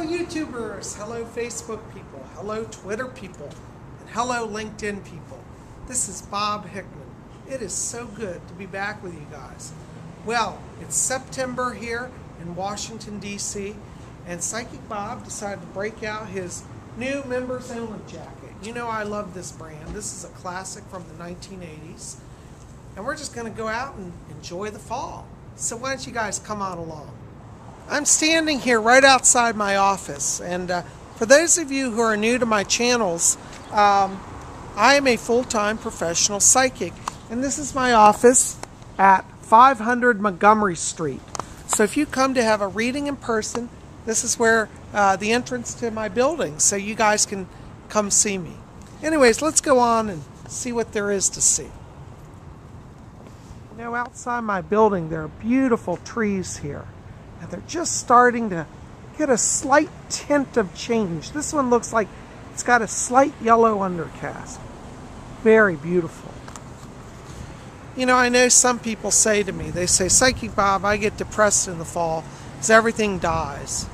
Hello, YouTubers. Hello, Facebook people. Hello, Twitter people. And hello, LinkedIn people. This is Bob Hickman. It is so good to be back with you guys. Well, it's September here in Washington, D.C., and Psychic Bob decided to break out his new members only jacket. You know I love this brand. This is a classic from the 1980s. And we're just going to go out and enjoy the fall. So why don't you guys come on along? I'm standing here right outside my office, and uh, for those of you who are new to my channels, um, I am a full-time professional psychic, and this is my office at 500 Montgomery Street. So if you come to have a reading in person, this is where uh, the entrance to my building, so you guys can come see me. Anyways, let's go on and see what there is to see. You know, outside my building, there are beautiful trees here. And they're just starting to get a slight tint of change. This one looks like it's got a slight yellow undercast. Very beautiful. You know, I know some people say to me, they say, Psychic Bob, I get depressed in the fall because everything dies.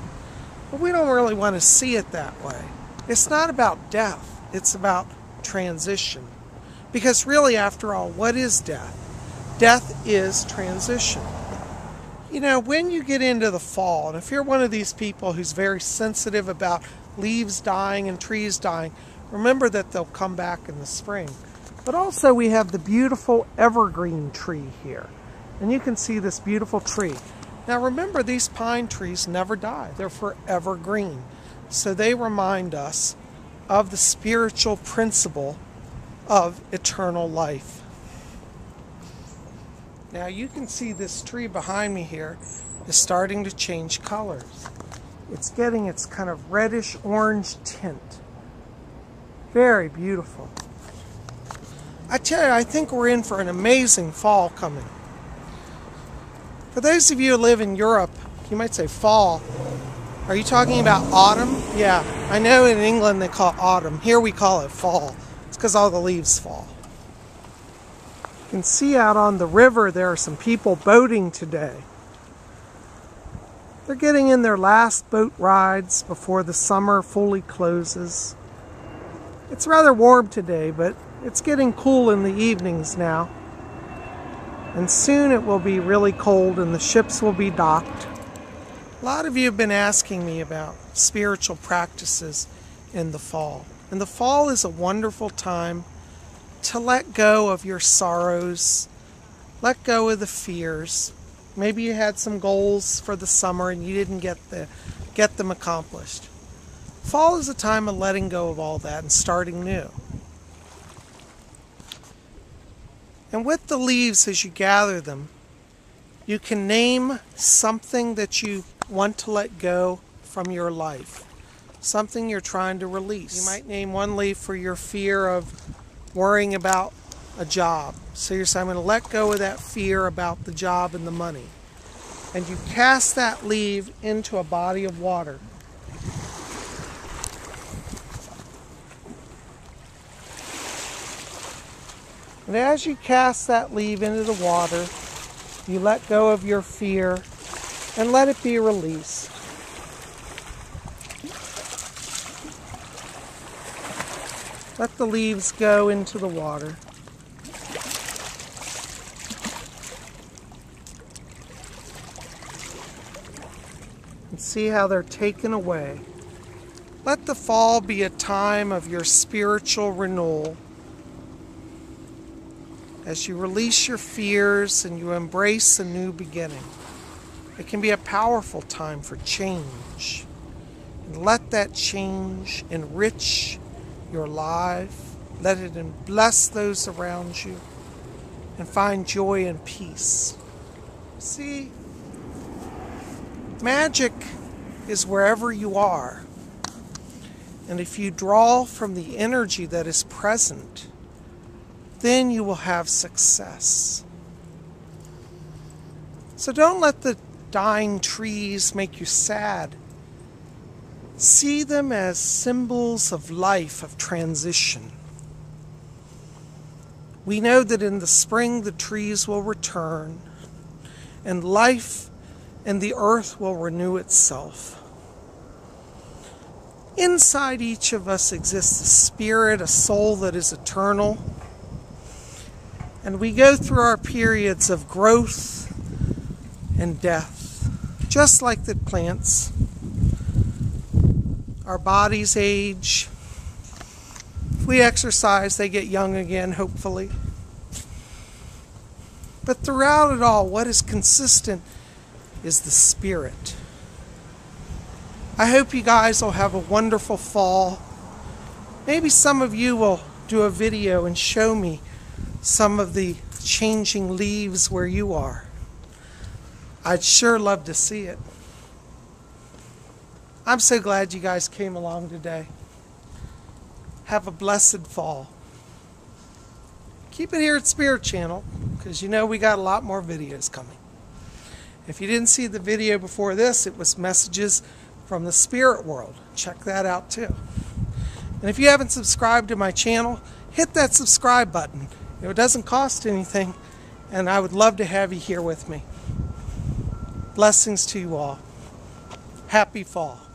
But we don't really want to see it that way. It's not about death, it's about transition. Because really, after all, what is death? Death is transition. You know, when you get into the fall, and if you're one of these people who's very sensitive about leaves dying and trees dying, remember that they'll come back in the spring. But also we have the beautiful evergreen tree here. And you can see this beautiful tree. Now remember, these pine trees never die. They're forever green. So they remind us of the spiritual principle of eternal life. Now you can see this tree behind me here is starting to change colors. It's getting its kind of reddish orange tint. Very beautiful. I tell you, I think we're in for an amazing fall coming. For those of you who live in Europe, you might say fall. Are you talking about autumn? Yeah, I know in England they call it autumn. Here we call it fall. It's because all the leaves fall. You can see out on the river there are some people boating today. They're getting in their last boat rides before the summer fully closes. It's rather warm today, but it's getting cool in the evenings now. And soon it will be really cold and the ships will be docked. A lot of you have been asking me about spiritual practices in the fall. And the fall is a wonderful time to let go of your sorrows, let go of the fears. Maybe you had some goals for the summer and you didn't get the get them accomplished. Fall is a time of letting go of all that and starting new. And with the leaves as you gather them, you can name something that you want to let go from your life. Something you're trying to release. You might name one leaf for your fear of worrying about a job. Saying, I'm going to let go of that fear about the job and the money. And you cast that leaf into a body of water. And as you cast that leaf into the water, you let go of your fear and let it be released. Let the leaves go into the water. And see how they're taken away. Let the fall be a time of your spiritual renewal. As you release your fears and you embrace a new beginning, it can be a powerful time for change. And let that change enrich your life. Let it bless those around you and find joy and peace. See, magic is wherever you are. And if you draw from the energy that is present, then you will have success. So don't let the dying trees make you sad See them as symbols of life, of transition. We know that in the spring the trees will return and life and the earth will renew itself. inside each of us exists a spirit, a soul that is eternal. And we go through our periods of growth and death, just like the plants. Our bodies age. If we exercise, they get young again, hopefully. But throughout it all, what is consistent is the spirit. I hope you guys will have a wonderful fall. Maybe some of you will do a video and show me some of the changing leaves where you are. I'd sure love to see it. I'm so glad you guys came along today. Have a blessed fall. Keep it here at Spirit Channel because you know we got a lot more videos coming. If you didn't see the video before this, it was messages from the spirit world. Check that out too. And if you haven't subscribed to my channel, hit that subscribe button. It doesn't cost anything, and I would love to have you here with me. Blessings to you all. Happy fall.